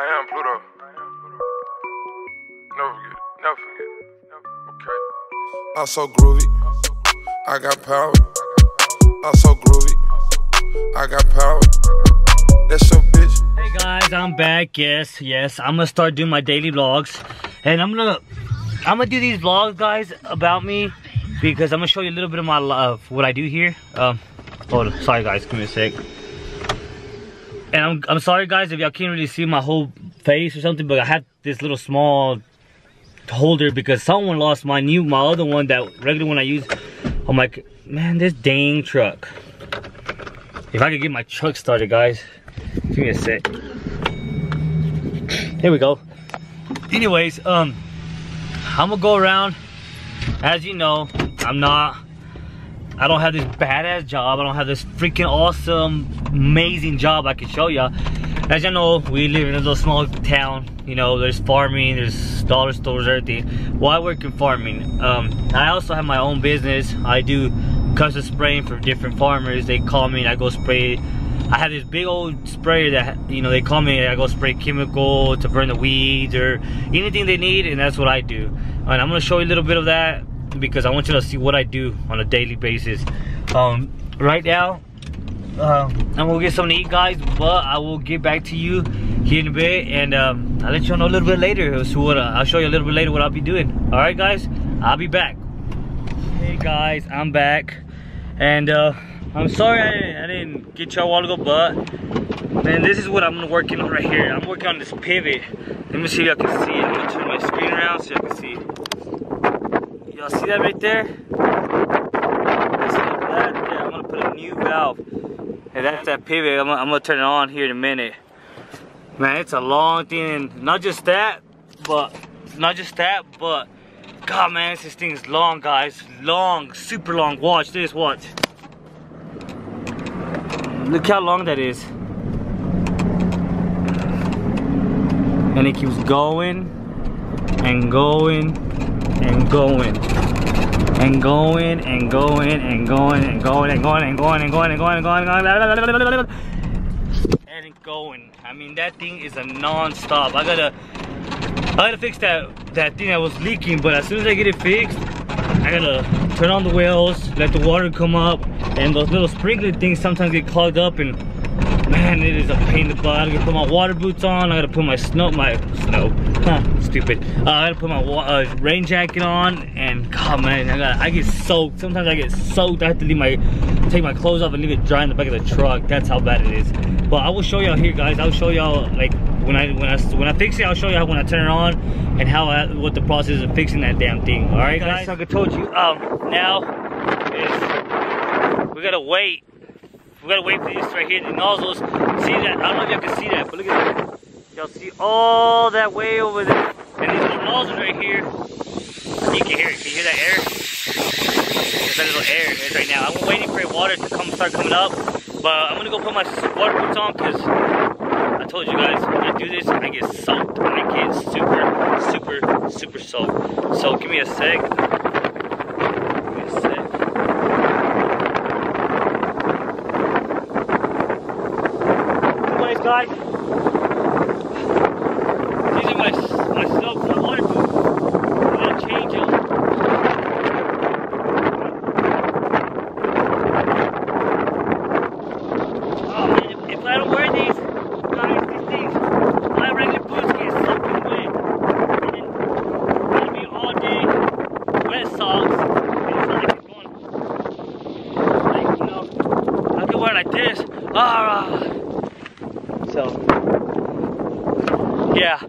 I am Pluto. Never forget. Never forget. Okay. I'm so groovy. I got power. I'm so groovy. I got power. That's your bitch. Hey guys, I'm back. Yes, yes. I'm gonna start doing my daily vlogs, and I'm gonna, I'm gonna do these vlogs, guys, about me, because I'm gonna show you a little bit of my love, what I do here. Um, hold on. Sorry, guys. Give me a sec. And I'm, I'm sorry, guys, if y'all can't really see my whole face or something, but I had this little small holder because someone lost my new, my other one, that regular one I use. I'm like, man, this dang truck. If I could get my truck started, guys. Give me a sec. Here we go. Anyways, um, I'm gonna go around. As you know, I'm not, I don't have this badass job. I don't have this freaking awesome, amazing job I can show y'all. As you know, we live in a little small town. You know, there's farming, there's dollar stores, everything. Well, I work in farming. Um, I also have my own business. I do custom spraying for different farmers. They call me and I go spray. I have this big old sprayer that, you know, they call me I go spray chemical to burn the weeds or anything they need and that's what I do. And I'm gonna show you a little bit of that because I want you to see what I do on a daily basis. Um, right now, um, I'm gonna get something to eat guys, but I will get back to you here in a bit and um, I'll let you know a little bit later. So what, uh, I'll show you a little bit later what I'll be doing. All right guys, I'll be back. Hey guys, I'm back. And uh, I'm sorry I didn't, I didn't get y'all a while ago, but man, this is what I'm working on right here. I'm working on this pivot. Let me see if y'all can see it. I'm gonna turn my screen around so y'all can see. Y'all see that right there? That. I'm gonna put a new valve. And that's that pivot. I'm gonna, I'm gonna turn it on here in a minute. Man, it's a long thing. Not just that, but not just that, but God, man, this thing's long, guys. Long, super long. Watch this, watch. Look how long that is. And it keeps going and going and going and going and going and going and going and going and going and going and going and going and going and going. I mean that thing is a non-stop. I gotta I gotta fix that that thing that was leaking, but as soon as I get it fixed, I gotta turn on the wells, let the water come up, and those little sprinkler things sometimes get clogged up and man, it is a pain in the butt. I gotta put my water boots on, I gotta put my snow, my snow, huh, stupid. Uh, I gotta put my uh, rain jacket on, and God man, I got I get soaked. Sometimes I get soaked. I have to leave my, take my clothes off and leave it dry in the back of the truck. That's how bad it is. But I will show y'all here, guys. I'll show y'all like when I when I when I fix it, I'll show you how when I turn it on and how I, what the process of fixing that damn thing. All right, guys. Like I told you, um, now is we gotta wait. We gotta wait for this right here, the nozzles. See that? I don't know if y'all can see that, but look at that. Y'all see all that way over there, and these little nozzles right here. You can hear it. Can you hear that air? There's that little air. It's right now. I'm waiting for water to come start coming up, but I'm gonna go put my water boots on because I told you guys, when I do this, I get soaked. I get super, super, super soaked. So give me a sec. Give me a sec. These are my my my water boots. I'm gonna change them. Oh man, if, I don't wear these, these things, my regular boots get it'll be all day wet socks. Like going, like, you know, I can wear like this. Ah, so, yeah.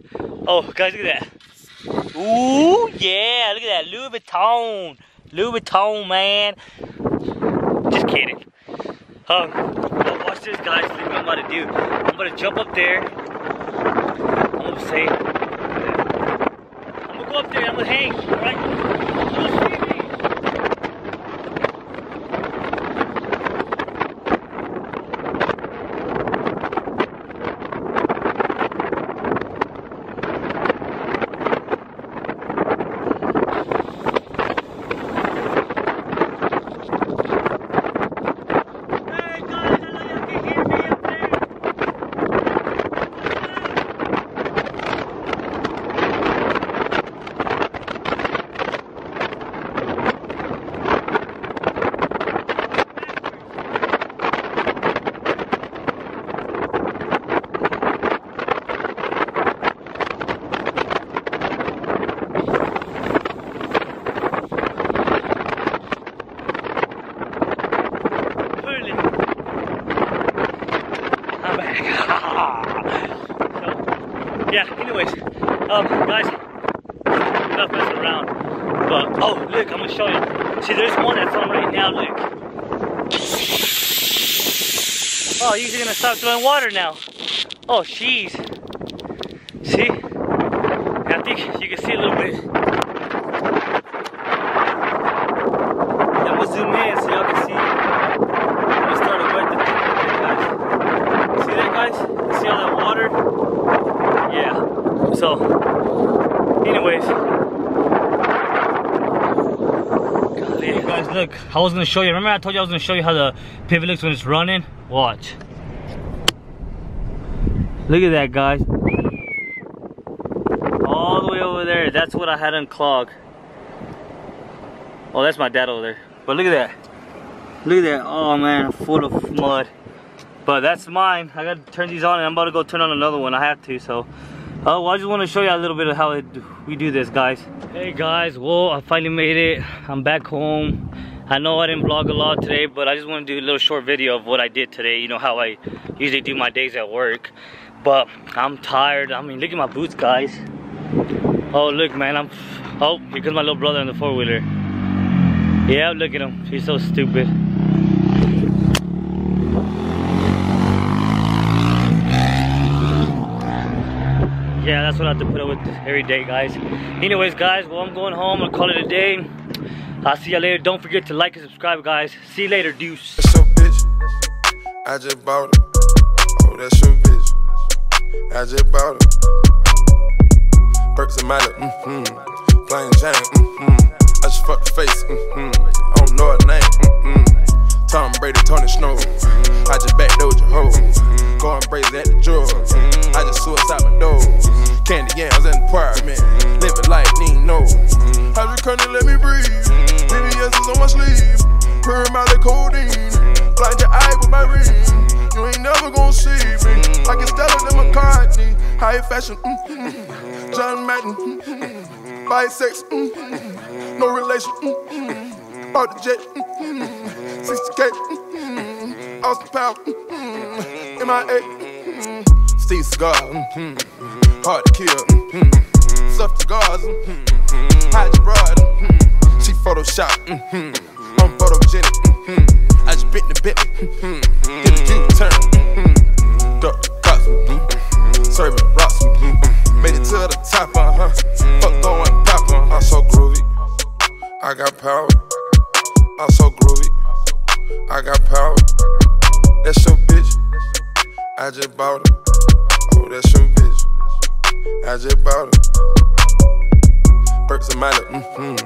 Oh, guys, look at that. Ooh, yeah, look at that. Louis Vuitton. Louis Vuitton, man. Just kidding. Um, watch this, guys. Look what I'm about to do. I'm gonna jump up there. I'm gonna say, I'm gonna go up there. I'm gonna hang. All right. You'll see me. Hey guys, I know y'all can hear me up there. yeah, anyways, um, guys, enough messing around. But, oh, look, I'm gonna show you. See, there's one that's on right now, look. Oh, he's gonna stop throwing water now. Oh, jeez. See? I think you can see a little bit. I'm gonna zoom in so y'all can see. I'm gonna start to wet the guys. See that, guys? See all that water? Yeah. So, anyways. Golly, guys, look. I was gonna show you. Remember I told you I was gonna show you how the pivot looks when it's running? Watch. Look at that, guys. All the way over there. That's what I had unclog. Oh, that's my dad over there. But look at that. Look at that. Oh, man. Full of mud. But that's mine. I got to turn these on and I'm about to go turn on another one. I have to, so. Oh, well, I just want to show you a little bit of how it, we do this, guys. Hey, guys. Well, I finally made it. I'm back home. I know I didn't vlog a lot today, but I just want to do a little short video of what I did today. You know how I usually do my days at work. But I'm tired. I mean, look at my boots, guys. Oh, look, man. I'm. Oh, here comes my little brother in the four wheeler. Yeah, look at him. He's so stupid. Yeah, that's what I have to put up with every day, guys. Anyways, guys, well, I'm going home. I'll call it a day. I'll see you later. Don't forget to like and subscribe, guys. See you later, deuce. That's your bitch. I just bought it. Oh, that's your bitch. I just bought it. Perks and Miley, mm-hmm. Plain Jane, mm-hmm. I just fucked the face, mm-hmm. I don't know her name, mm-hmm. Tom Brady, Tony Snow. I just backdoored your hoe. Going crazy at the jaw. I just suicide my door. Candy yams in the apartment. Living life, need no. Couldn't let me breathe. VVS is on my sleeve. Purring my the codeine. Blind your eye with my ring. You ain't never gonna see me. I can Stella than McCartney. High fashion, mm-hmm. John Madden. Mm-hmm. Bisex, mm-hmm. no relation. Mm-hmm. Bought the jet, mm-hmm. 60k. Mm-hmm. Austin Power, mm-hmm. MIA. Mm-hmm. Steven Seagal, mm-hmm. hard to kill. Mm-hmm. Soft cigars, mm-hmm. hide your broad. Mm-hmm. She Photoshop, mm-hmm. I'm photogenic. Mm-hmm. I just bit the bit. Mm-hmm. Did a U-turn. Mm-hmm. Duck cops, mm-hmm. serving rocks. Mm-hmm. Made it to the top, uh huh. Fuck throwing pop, uh huh. I'm so groovy. I got power. I'm so groovy. I got power. That's your bitch. I just bought it. Oh, that's your bitch. I just bought it. Perks and Miley, mm-hmm.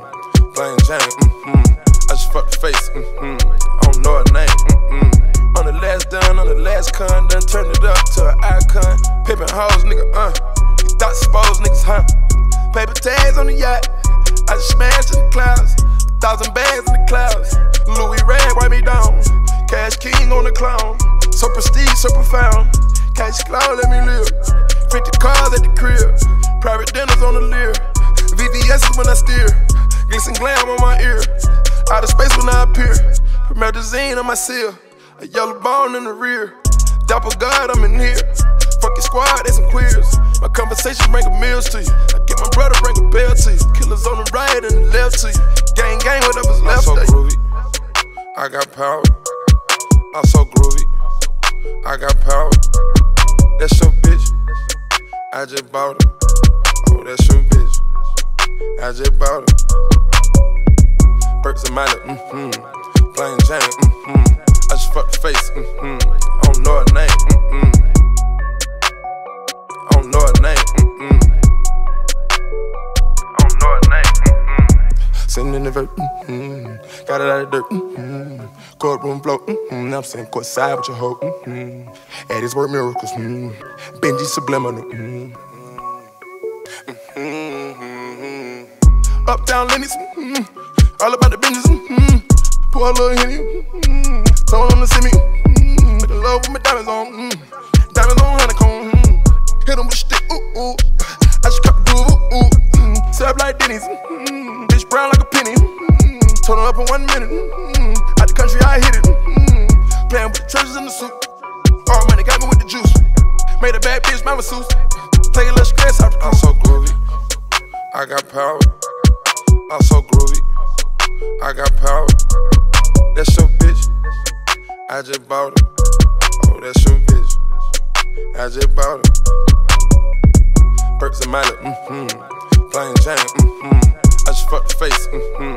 Plain Jane, mm-hmm. I just fucked the face, mm-hmm. I don't know her name, mm-hmm. On the last done, on the last con, done turned it up to an icon. Pimpin' hoes, nigga, uh. You thought supposed niggas, huh? Paper tags on the yacht. I just smashed in the clouds. A thousand bags in the clouds. Louis Red, wipe me down. Cash King on the clown. Prestige, so profound. Cash cloud, let me live. 50 cars at the crib. Private dinners on the Lear. VVS is when I steer. Glitz and glam on my ear. Out of space when I appear. Promethazine on my seal. A yellow bone in the rear. Dapper God, I'm in here. Fuck your squad, they some queers. My conversation bring a meals to you. I get my brother bring a bell to you. Killers on the right and the left to you. Gang, gang, whatever's left. I'm so groovy. I got power. I'm so groovy. I just bought it. Oh, that's your bitch. I just bought it. Perks and Miley, mm-hmm. Plain Jane, mm-hmm. I just fucked the face, mm-hmm. I don't know her name, mm-hmm. Got it out of dirt, mm-hmm. Courtroom flow, mm-hmm. I'm sitting courtside with your hoe, mm-hmm. At his work miracles, mm-hmm. Benji subliminal, mm-hmm. Mm-hmm. Uptown Lenox, mm-hmm. all about the business. Mm-hmm. Pour a little henny, mm-hmm. told him to see me. Mm-hmm. Make love with my diamonds on, mm-hmm. diamonds on honeycomb. Mm-hmm. Hit him with a stick, ooh ooh. I just cut the groove, ooh ooh. Mm-hmm. Serve like Denny's, mm-hmm. Total up in one minute. Mm-hmm. Out the country, I hit it. Mm-hmm. Playing with the treasures in the suit. All money got me with the juice. Made a bad bitch, my masseuse. Take a little stress out I'm so groovy. I got power. I'm so groovy. I got power. That's your bitch. I just bought it. Oh, that's your bitch. I just bought it. Perks and Miley, mm-hmm. Plain Jane, mm-hmm. I just fucked the face, mm-hmm.